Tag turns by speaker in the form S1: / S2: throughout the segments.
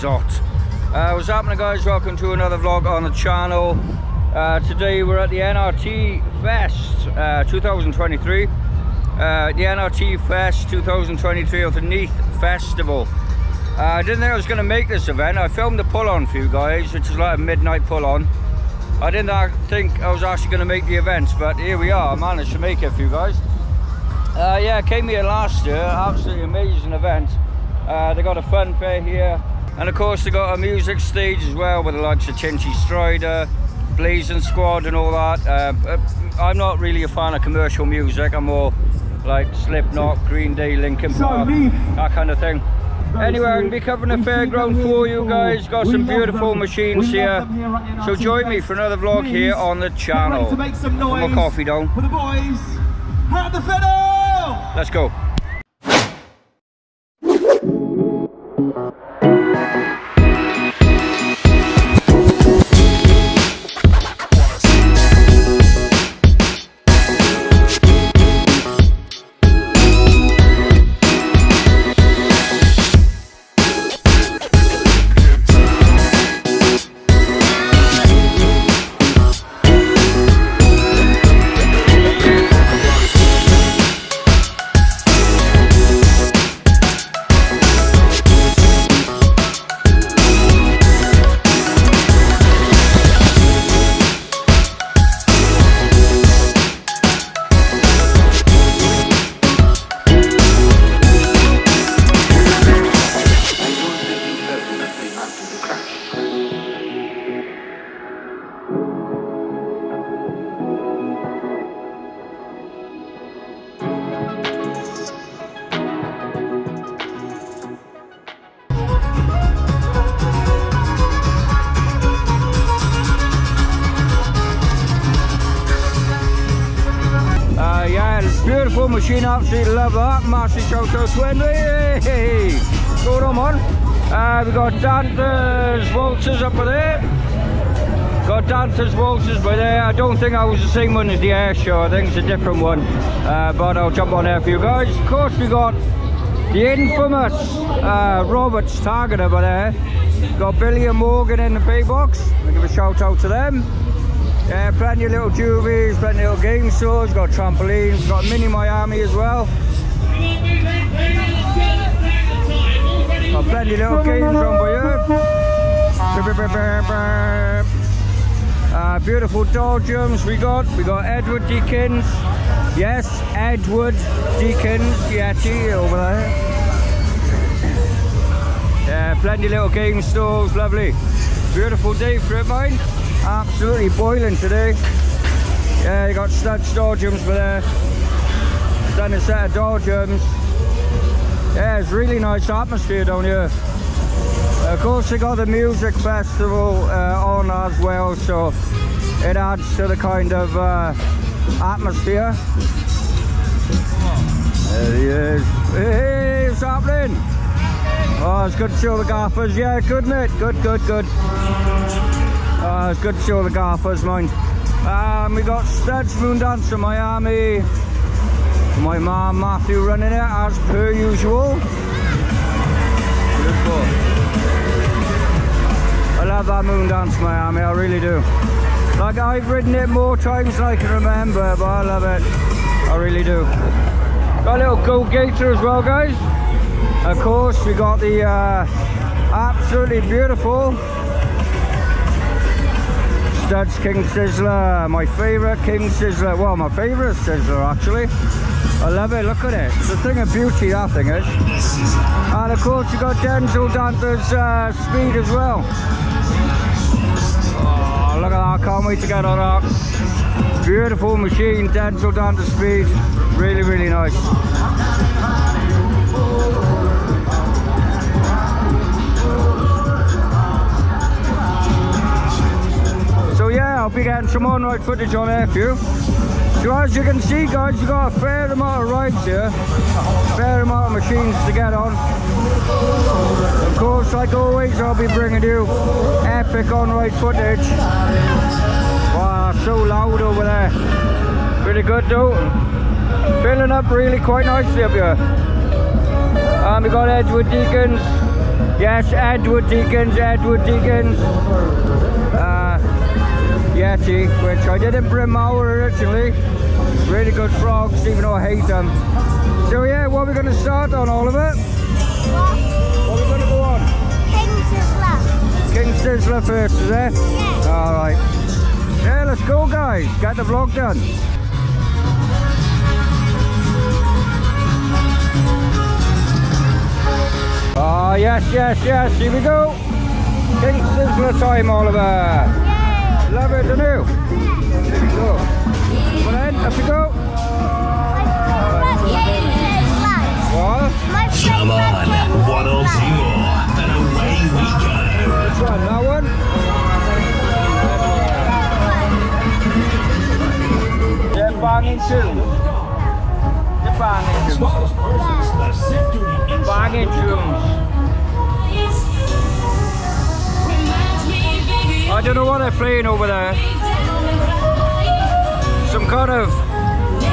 S1: he's hot. Uh, what's happening guys? Welcome to another vlog on the channel. Uh, today we're at the NRT Fest uh, 2023. Uh, the NRT Fest 2023 of the Neath Festival. Uh, I didn't think I was going to make this event. I filmed the pull-on for you guys, which is like a midnight pull-on. I didn't think I was actually going to make the event, but here we are. I managed to make it for you guys. Uh, yeah, came here last year. Absolutely amazing event. Uh, they got a fun fair here. And of course they got a music stage as well with the likes of Tinchy Stryder, Blazing Squad and all that. Uh, I'm not really a fan of commercial music. I'm more like Slipknot, Green Day, Linkin Park, that kind of thing. Anyway, I'm going to be covering the fairground for you guys. Got some beautiful machines here. So join me for another vlog here on the channel.
S2: To make some noise
S1: Put my coffee down.
S2: for the boys. At the fiddle!
S1: Let's go. Absolutely love that. Massive shout out to on, man. Uh, we got Danter's Waltzers up there. Got Danter's Waltzers by there. I don't think I was the same one as the air show. I think it's a different one. Uh, but I'll jump on there for you guys. Of course, we got the infamous uh, Roberts Tagada over there. Got Billy and Morgan in the pay box. I'll give a shout out to them. Yeah, plenty of little juvies, plenty of little game stores, got trampolines, got Mini Miami as well. Got plenty of little games on by here. Uh, beautiful Dodgems we got. We got Edward Deakins. Yes, Edward Deakins Yeti over there. Yeah, plenty of little game stores, lovely. Beautiful day for it, mine. Absolutely boiling today. Yeah, you got Studt Dodgems for there. Stunning set of Dodgems. Yeah, it's really nice atmosphere down here. Of course, they got the music festival uh, on as well, so it adds to the kind of uh, atmosphere. There he is. Hey, what's happening? Oh, it's good to show the gaffers. Yeah, good mate. Good, good, good. Uh, good to show the gaffers, mind. Um, we got Studt's Moon Dancer Miami. My man Matthew running it as per usual. I love that Moon Dance Miami, I really do. Like I've ridden it more times than I can remember, but I love it. I really do. Got a little Go Gator as well, guys. Of course, we got the uh, absolutely beautiful Studt's King Sizzler, my favourite King Sizzler, well my favourite Sizzler actually. I love it, look at it. It's a thing of beauty that thing is. And of course you've got Denzel Danter's uh, speed as well. Oh, look at that, can't wait to get on that. Beautiful machine, Denzel Danter's speed. Really, really nice. Be getting some on-ride footage on there for you. So as you can see guys, you've got a fair amount of rides here. Fair amount of machines to get on. Of course, like always, I'll be bringing you epic on-ride footage. Wow, so loud over there. Pretty good though. Filling up really quite nicely up here. And we got Edward Deakins. Yes, Edward Deakins, Edward Deakins. Yeti, which I didn't bring our originally. Really good frogs, even though I hate them. So yeah, what are we going to start on, all of it? What are we going to go on? King Sizzler first, is it?
S3: Yeah.
S1: Alright. Yeah, let's go guys. Get the vlog done. Oh yes, yes, yes. Here we go. King Sizzler time, Oliver. Love it, don't you? Here we go. Well then, up we go. What?
S4: Come on, one or two more, and away we go.
S1: Which one? That one? They're banging tunes. They're banging tunes. Banging tunes. I don't know what they're playing over there. Some kind of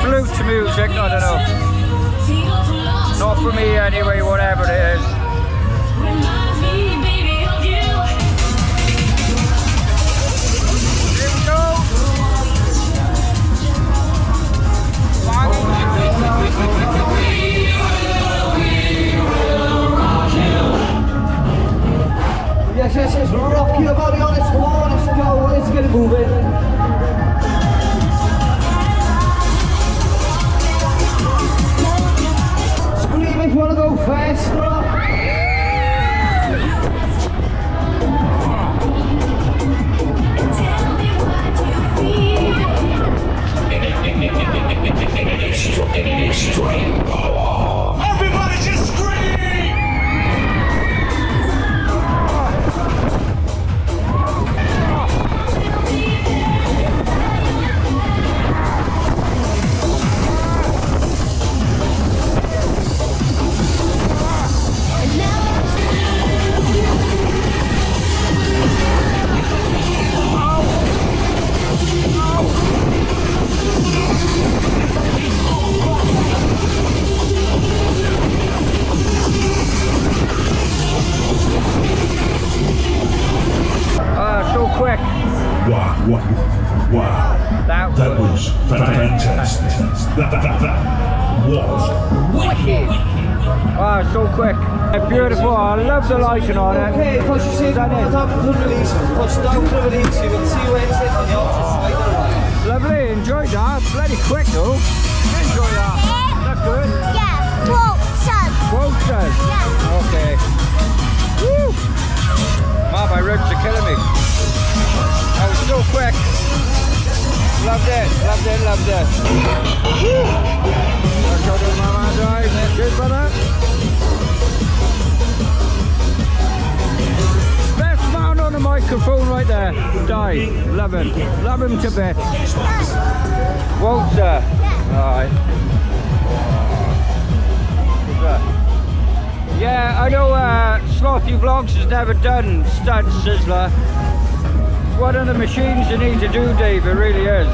S1: flute music, I don't know. Not for me anyway, whatever it is. Here we
S2: Yes, yes, yes. Rock your body on its floor. Let's go. Let's get it moving. To go faster.
S1: Me. That was so quick. Loved it. Loved it. Loved it. Woo! That's how the mama drive. Cheers, brother. Best man on the microphone right there. Die. Love him. Love him to bits. Won't. Alright. Yeah, I know uh, Slothy Vlogs has never done Studt Sizzler. It's one of the machines you need to do, Dave, it really is.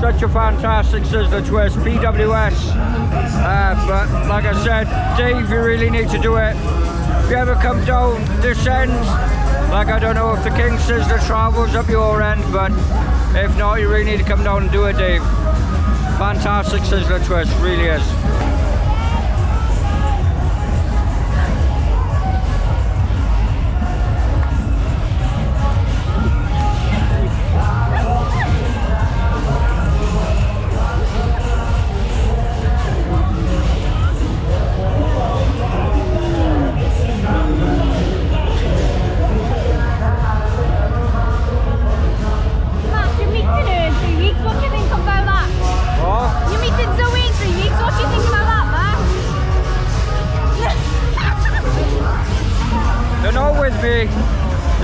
S1: Such a fantastic Sizzler twist, PWS. Uh, but like I said, Dave, you really need to do it. If you ever come down this end, like I don't know if the King Sizzler travels up your end, but if not, you really need to come down and do it, Dave. Fantastic Sizzler twist, really is.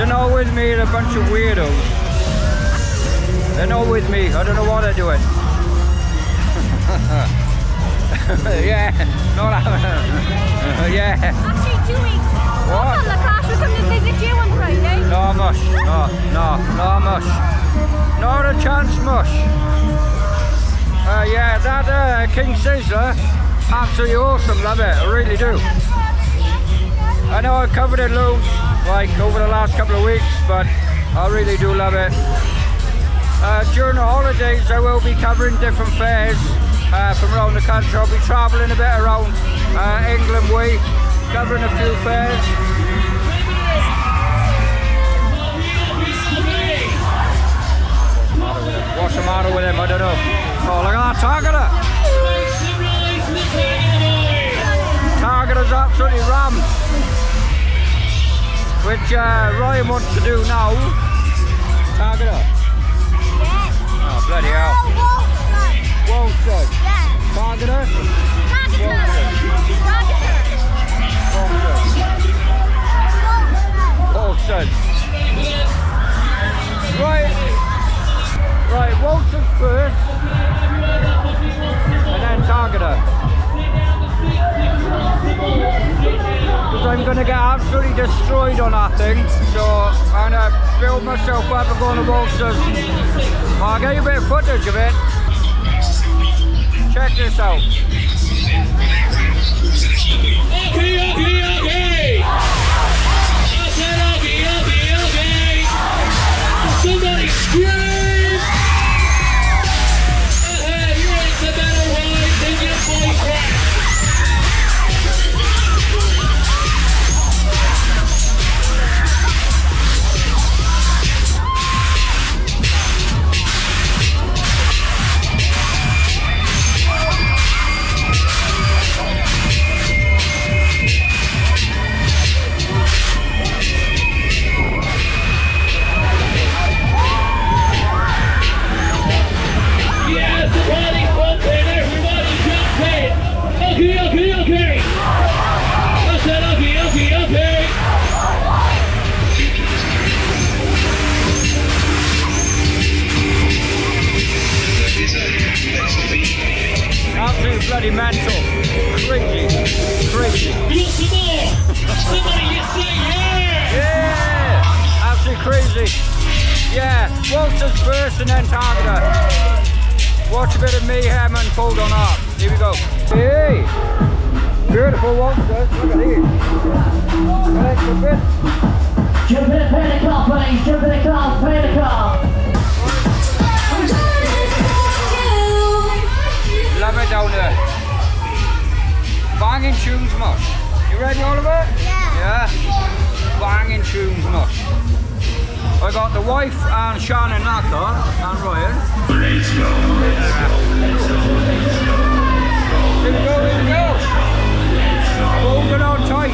S1: They're not with me. They're a bunch of weirdos. They're not with me. I don't know what they're doing. yeah, not having. yeah.
S3: Actually, two weeks.
S1: What?
S3: Hold on, the class will come to visit you on Friday.
S1: No mush. No, no, no mush. Not a chance mush. Uh, yeah, that uh, King Sizzler, absolutely awesome. Love it. I really do. I know I covered it loads, like over the last couple of weeks, but I really do love it. Uh, during the holidays, I will be covering different fairs uh, from around the country. I'll be travelling a bit around uh, England way, covering a few fairs. What's the matter with him? I don't know. Oh, look at that Tagada. Tagada's absolutely rammed. Which uh, Ryan wants to do now. Tagada. Oh, bloody hell. Waltzer. Tagada. Waltzer. Right. Right, Waltzers first. I'm going to get absolutely destroyed on that thing. So I'm going to build myself up and go to Waltzers. I'll get you a bit of footage of it. Check this out. Bloody mental. Crazy. Crazy.
S5: You want some more? Somebody just say yeah.
S1: Yeah! Absolutely crazy. Yeah, Waltzers first and then Tagada. Watch a bit of mayhem unfold on that. Here we go. Hey! Beautiful Waltzer. Look at these.
S2: Jump in panic car, please. Jump in a car, panic car.
S1: Love it down there. Banging tunes much. You ready, Oliver? Yeah. Yeah? Banging tunes much. I got the wife and Shannon Naka and Ryan.
S4: Let's go.
S1: Here we go, here we go. Holding on tight.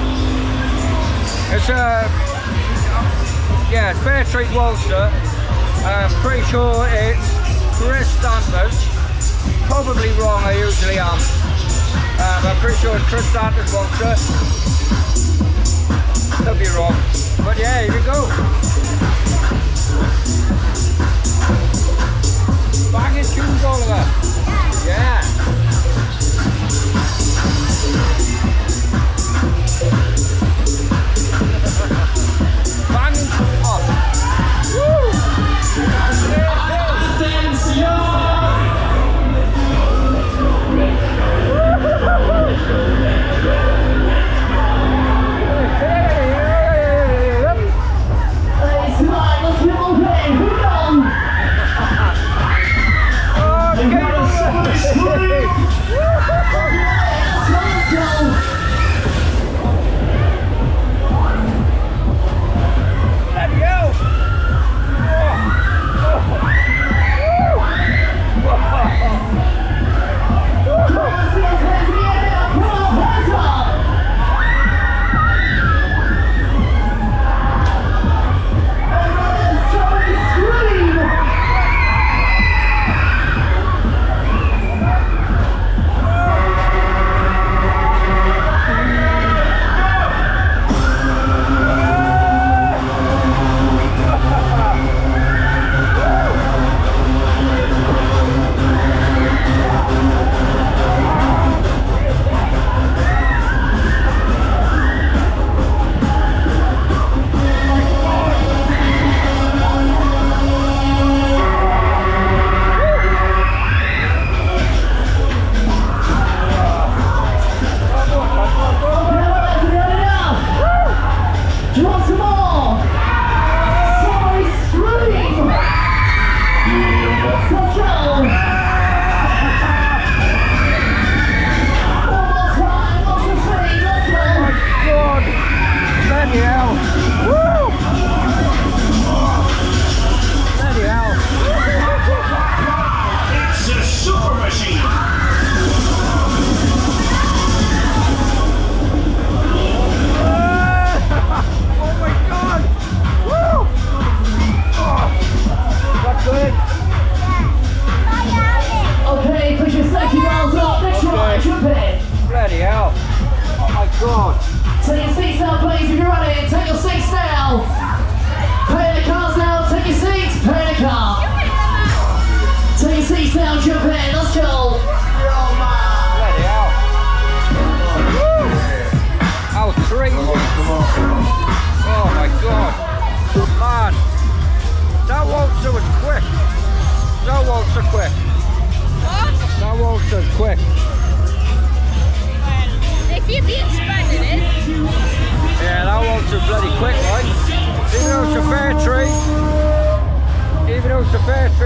S1: It's a, yeah, it's Fair Street Waltzer. I'm pretty sure it's Chris Stanford. Probably wrong, I usually am. Um, I'm pretty sure it's Chris Stanford Waltzer. Could be wrong. But yeah, here we go. Banging tunes all of that. Yeah.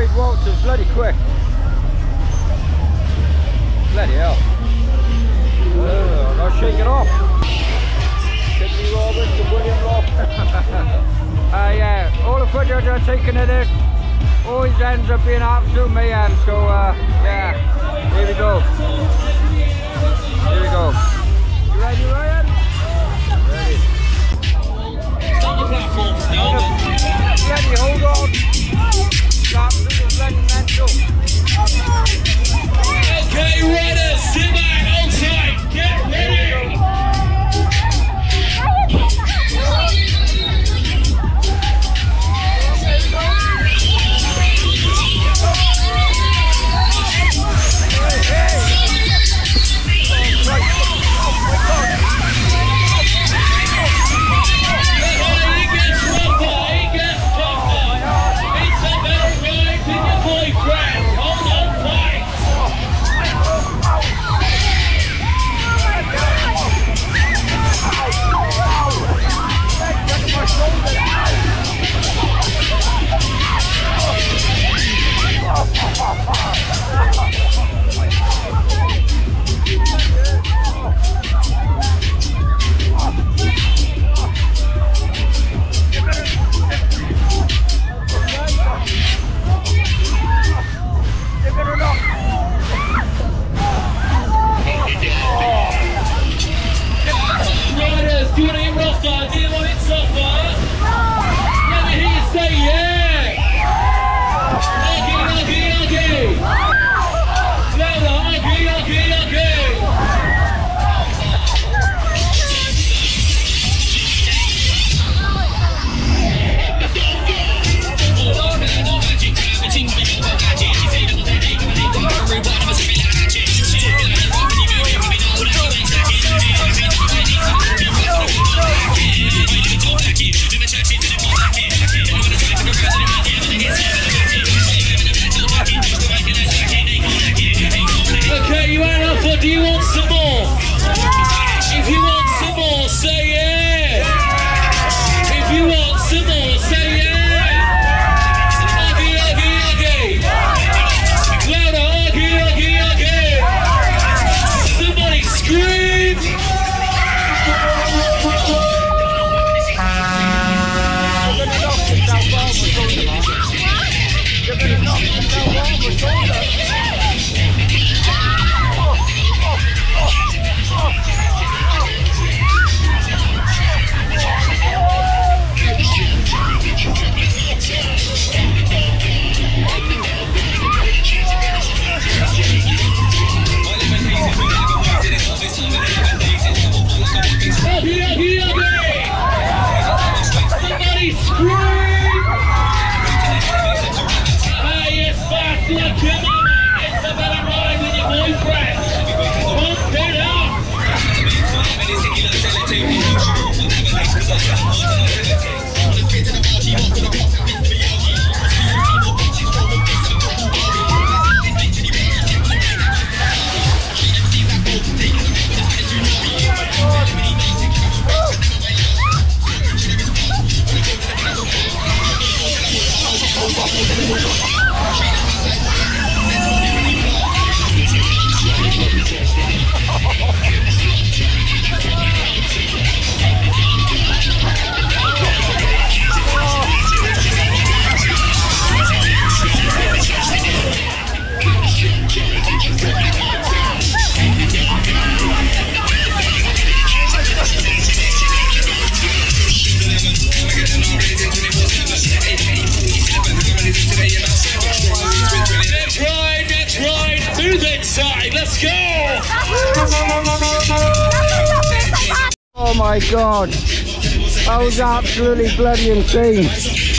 S1: buried Waltzers bloody quick. Bloody hell. Oh, I'll shake it off. Sydney Roberts to William Loft. uh, yeah, all the footage I've taken of this always ends up being absolute mayhem, so uh, yeah, here we go. Here we go. You ready, Ryan? Ready.
S5: Stop
S1: Ready, hold on. Stop.
S5: Okay, what a
S1: God. I was absolutely bloody insane.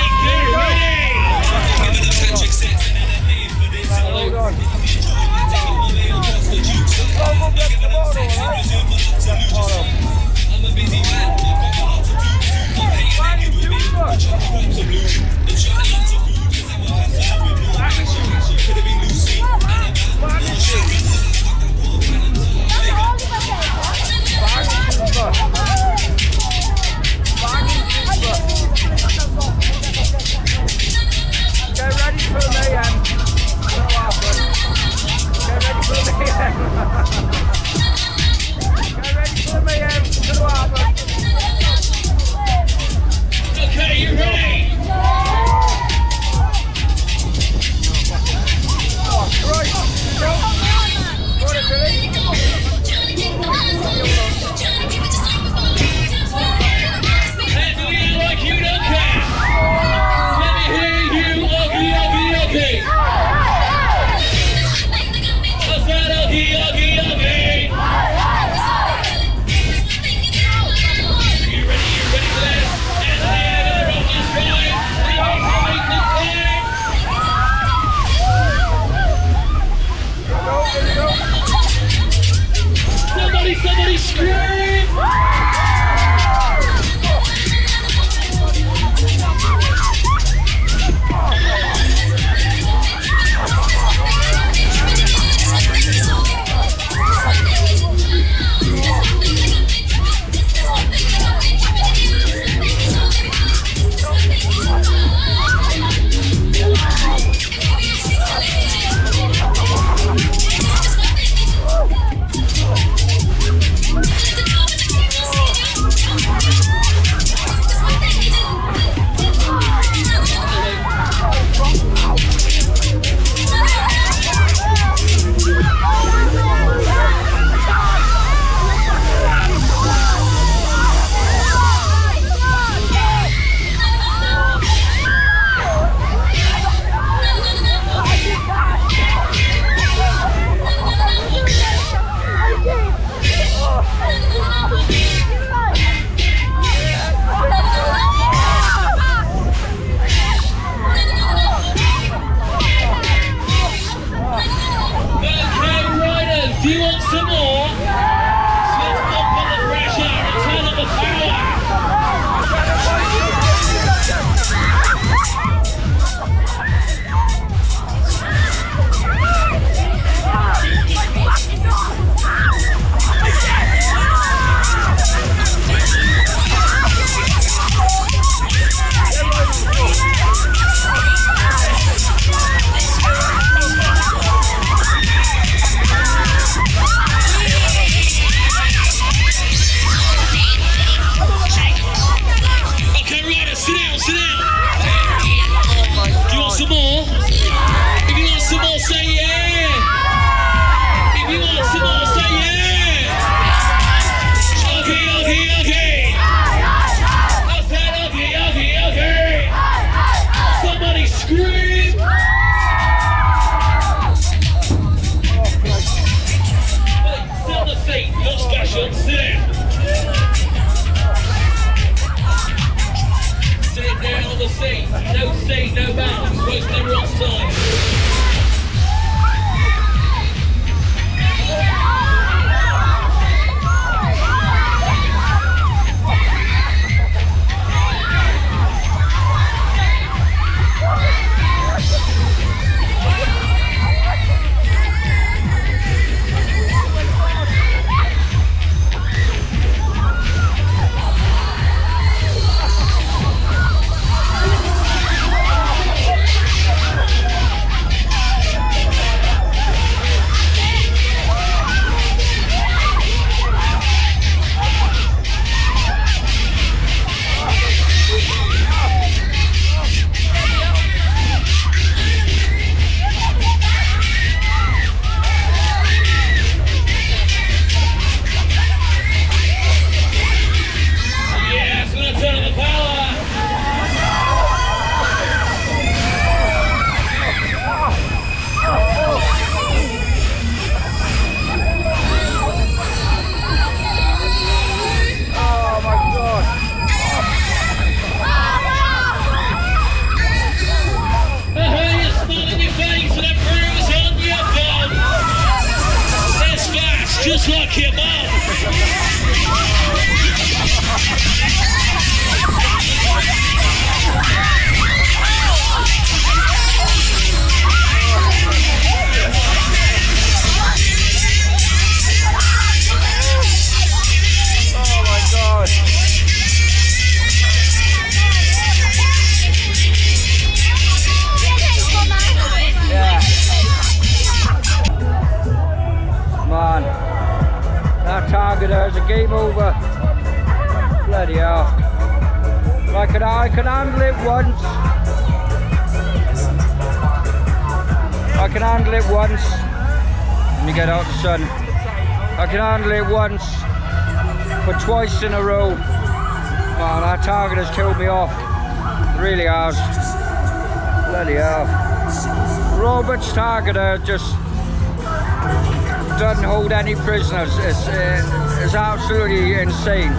S1: It's, uh, it's absolutely insane.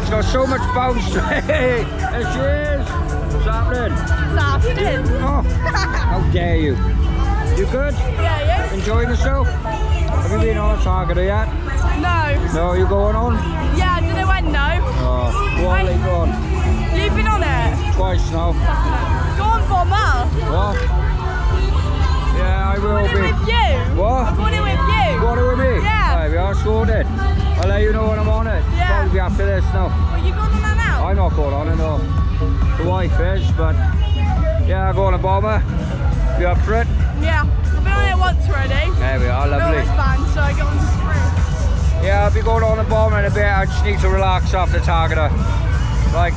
S1: It's got so much bounce to it. There she is. What's happening?
S3: Stop it.
S1: Oh, how dare you? You good?
S3: Yeah, yeah.
S1: Enjoying yourself? Have you been on a Tagada yet?
S6: No.
S1: No, you going on?
S6: Yeah, I don't know when, no.
S1: Oh, go on, later on.
S6: You've been on it.
S1: Twice now.
S6: Go on, Bomber.
S1: What? Yeah, I will
S6: I'm
S1: be.
S6: with you.
S1: What?
S6: I'm with you.
S1: You want with me?
S6: Yeah.
S1: We are sorted. I'll let you know when I'm on it.
S6: Yeah.
S1: Probably be after this now.
S6: Well, you going on that now?
S1: I'm not going on it, no. The wife is, but yeah, I'll go on a bomber. You up for it?
S6: Yeah. I've been on it once already.
S1: There we are,
S6: No
S1: lovely.
S6: wristband, so I get on screw.
S1: Yeah, I'll be going on a bomber in a bit. I just need to relax after Tagada. Like,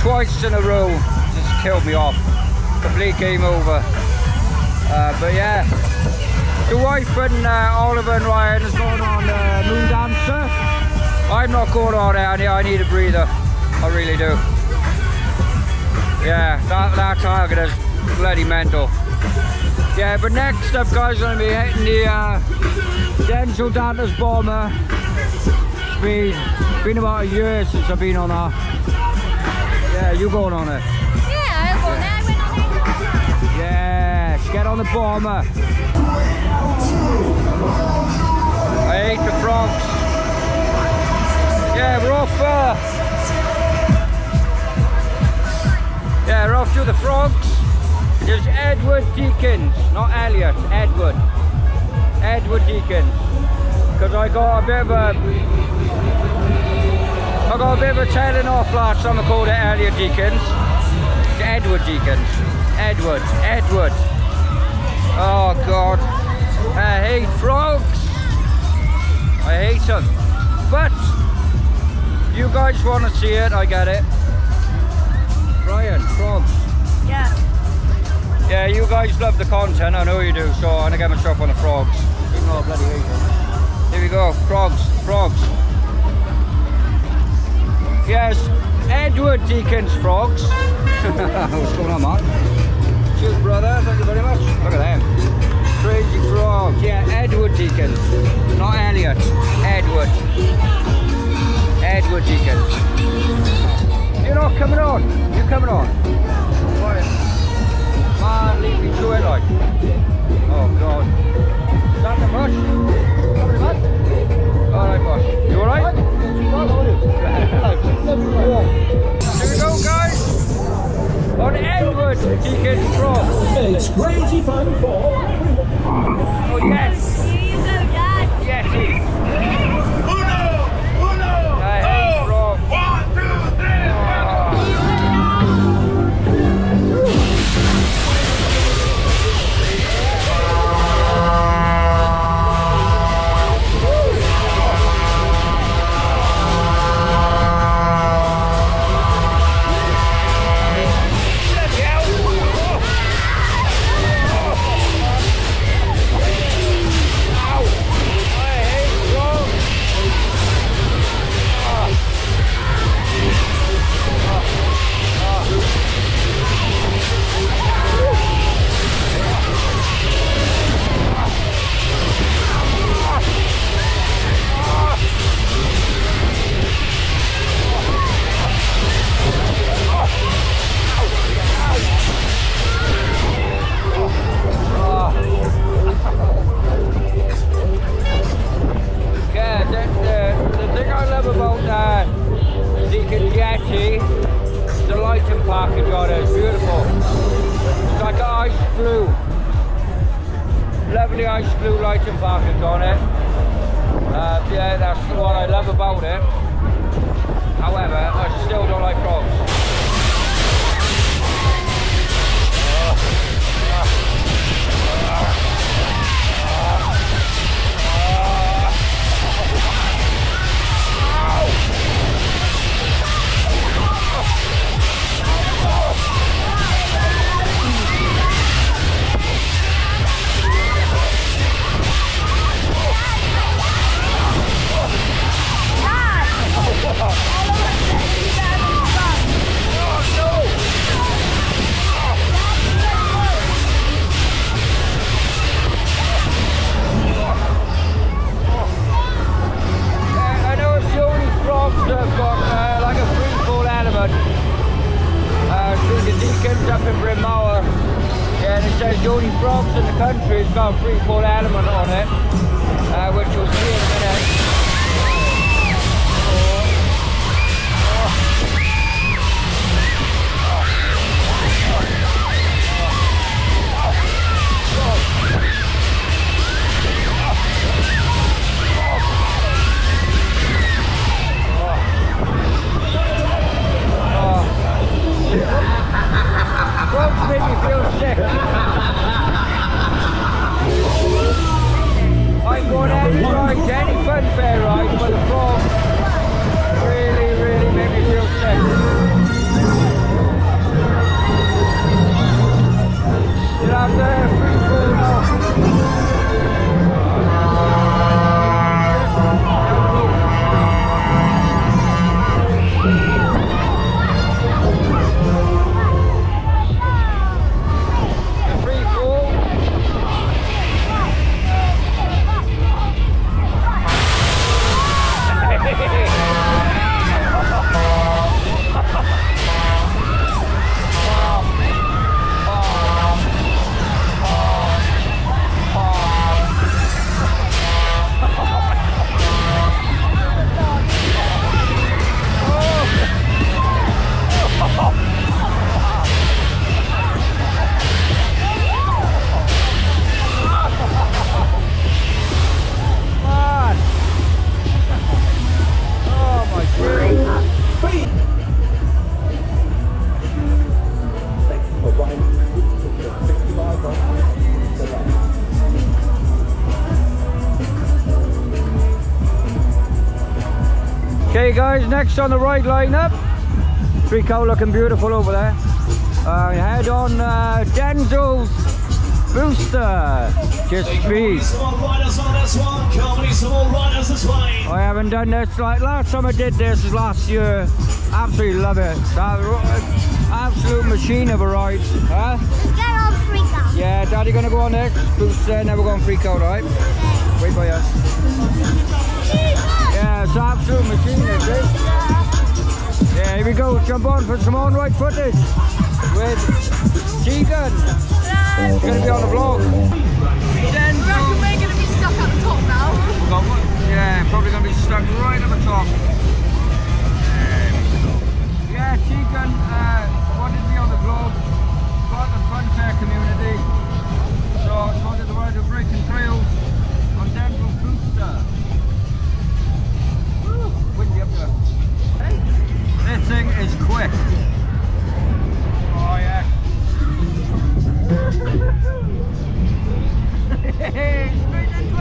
S1: twice in a row, just killed me off. Complete game over. Uh, but yeah, the wife and uh, Oliver and Ryan is going on uh, Moon Dancer. I'm not going on it, I need, I need a breather. I really do. Yeah, that, that Tagada is bloody mental. Yeah, but next up, guys, I'm going to be hitting the uh, Denzel Danters bomber. It's been, been about a year since I've been on that. Yeah, you going on it?
S3: Yeah, I won it. I went on it.
S1: Yes, get on the bomber. I hate the frogs. Yeah, we're off. Uh, yeah, we're off to the frogs. There's Edward Deakins, not Elliot, Edward. Edward Deakins. Because I got a bit of a. I got a bit of a telling off last I called it Elliot Deakins. Edward Deakins. Edward, Edward. Oh God. I hate frogs. I hate them. But you guys want to see it, I get it. Brian, frogs.
S6: Yeah.
S1: Yeah, you guys love the content, I know you do, so I'm gonna get myself on the frogs. Even though I bloody hate them. Here we go, frogs, frogs. Yes, Edward Deacon's frogs. What's going on, man? Cheers, brother, thank you very much. Look at them. Crazy frogs. Yeah, Edward Deakins. Not Elliot, Edward. Edward Deakins. You're not coming on. You're coming on. Man, leave me to it like. Oh God. Is that the bush? Alright, boss. You alright? Here we go, guys. On Edward Deacon's Frog.
S4: It's crazy fun for
S1: Oh yes. Lovely ice blue lighting package on it. Uh, yeah, that's what I love about it. However, I still don't like frogs. Yeah, only frogs in the country has got a free fall element on it, uh, which you'll see Okay guys, next on the right lineup, Freak out looking beautiful over there. Uh, head on uh, Danter's Booster, just me.
S4: Some more riders on this one. Comedy, some more riders this way.
S1: I haven't done this like last time I did this was last year. Absolutely love it. That absolute machine of a ride. Huh?
S3: Get on freak.
S1: Yeah, Daddy gonna go on next. Booster, never gonna freak out, right? Wait for you. Yeah, it's an absolute machine, is it? Yeah, here we go. Jump on for some on-ride footage with Tegan. He's gonna be on the vlog. Then
S6: reckon we're going to be stuck at the top now.
S1: Yeah, probably gonna be stuck right at the top. Yeah, Tegan uh, wanted to be on the vlog, part of the fun fair community. So I just wanted to ride the breaking trails on Danter Booster. Woo, windy up there. This thing is quick. Oh yeah. Hey, straight into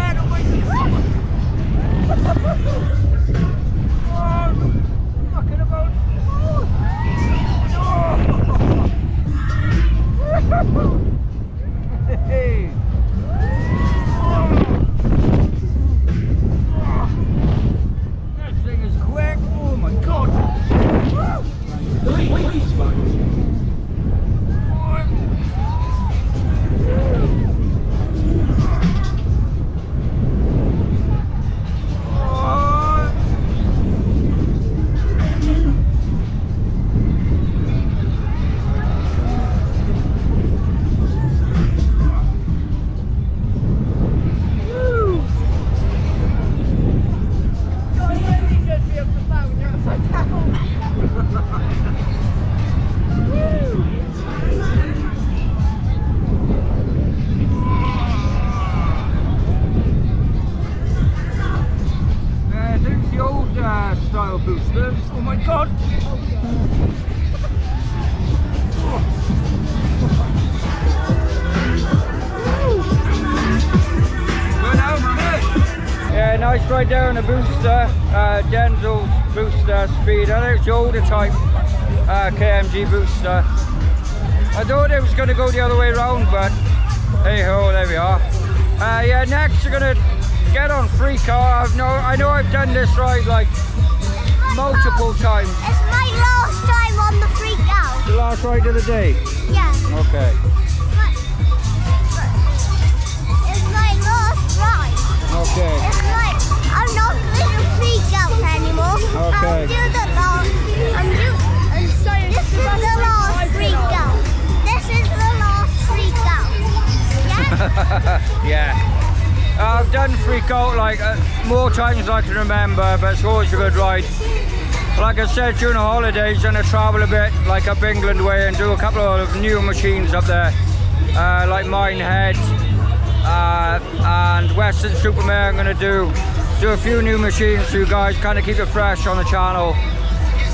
S1: speed. I think it's the older type uh, KMG booster. I thought it was going to go the other way around, but hey ho, there we are. Uh, yeah, next we're gonna get on freak out. I've no, I know I've done this ride like multiple times.
S3: It's my last time on the freak out.
S1: The last ride of the day.
S3: Yeah.
S1: Okay.
S3: But- but It's my last ride.
S1: Okay.
S3: It's like I'm not going to freak out anymore.
S1: Okay.
S3: I'll do the is the last. This is the last. Yeah?
S1: yeah. I've done freak out like uh, more times than I can remember, but it's always a good ride. Like I said, during the holidays, I'm gonna travel a bit, like up England way, and do a couple of new machines up there, uh, like Minehead uh, and Weston-super-Mare. I'm gonna do do a few new machines for you guys, kind of keep it fresh on the channel.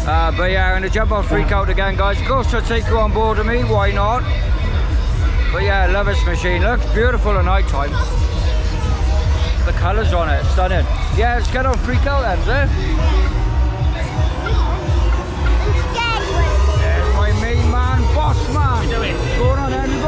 S1: Uh, but yeah, I'm gonna jump off freak out again, guys. Of course, I'll take you on board with me. Why not? But yeah, I love this machine. Looks beautiful at night time. The colours on it, stunning. Yeah, let's get on freak out then, sir.
S3: I'm scared with
S1: There's my main man, boss man. Going on, everybody,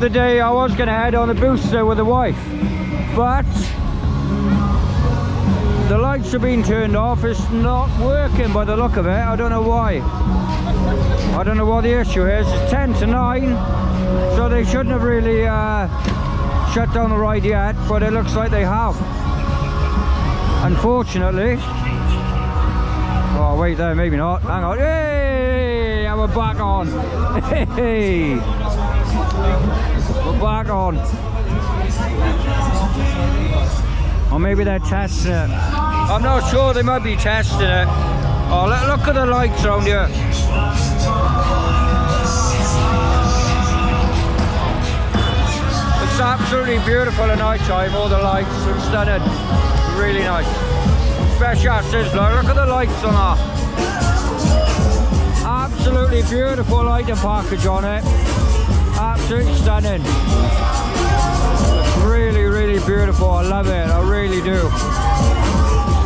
S1: the day, I was going to head on the booster with the wife, but the lights have been turned off. It's not working by the look of it. I don't know why. I don't know what the issue is. It's 10 to 9, so they shouldn't have really uh, shut down the ride yet, but it looks like they have. Unfortunately. Oh, wait there, maybe not. Hang on. Hey! We're back on. Hey! We're back on. Or maybe they're testing it. I'm not sure, they might be testing it. Oh, look, look at the lights around here. It's absolutely beautiful at night time, all the lights are stunning. Really nice. Especially at Sizzler, look at the lights on that. Absolutely beautiful lighting package on it. Absolutely stunning. Really, really beautiful. I love it. I really do.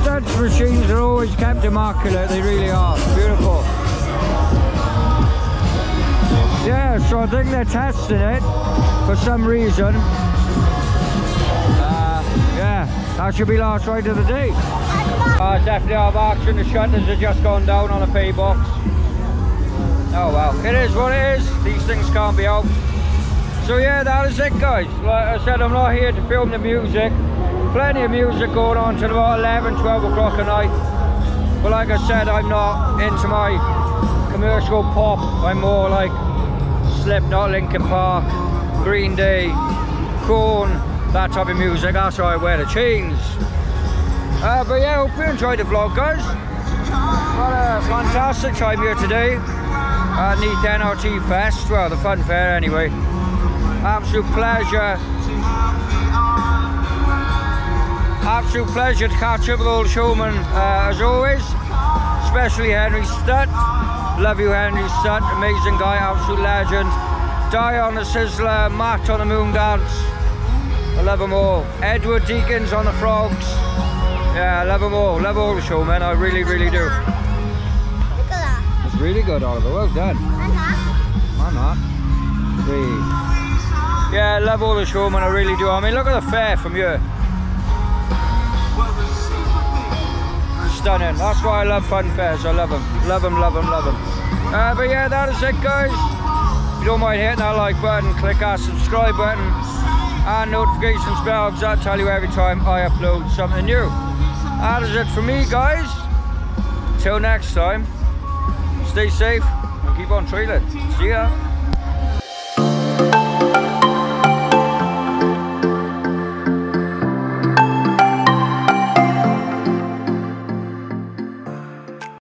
S1: Studt's machines are always kept immaculate. They really are. Beautiful. Yeah, so I think they're testing it for some reason. Uh, yeah, that should be last ride of the day. Uh, definitely have action. The shutters have just gone down on a pay box. Oh well, it is what it is. These things can't be helped. So yeah, that is it guys. Like I said, I'm not here to film the music. Plenty of music going on till about 11, 12 o'clock at night. But like I said, I'm not into my commercial pop. I'm more like Slipknot, Linkin Park, Green Day, Korn, that type of music. That's why I wear the chains. Uh, but yeah, hope you enjoyed the vlog guys. What a fantastic time here today at Neath NRT Fest. Well, the fun fair anyway. Absolute pleasure. Absolute pleasure to catch up with old showman uh, as always. Especially Henry Studt. Love you Henry Studt, amazing guy, absolute legend. Die on the Sizzler, Matt on the Moon Dance. I love them all. Edward Deakins on the Frogs. Yeah, I love them all. Love all the showmen, I really, really do.
S3: Look at that.
S1: It's really good, Oliver. Well done. I'm not. Three. Yeah, I love all the showmen, I really do. I mean, look at the fair from here. Stunning. That's why I love fun fairs. I love them. Love them, love them, love them. Uh, but yeah, that is it, guys. If you don't mind hitting that like button, click that subscribe button and notifications bell because that'll tell you every time I upload something new. That is it for me, guys. Till next time, stay safe and keep on trailing. See ya.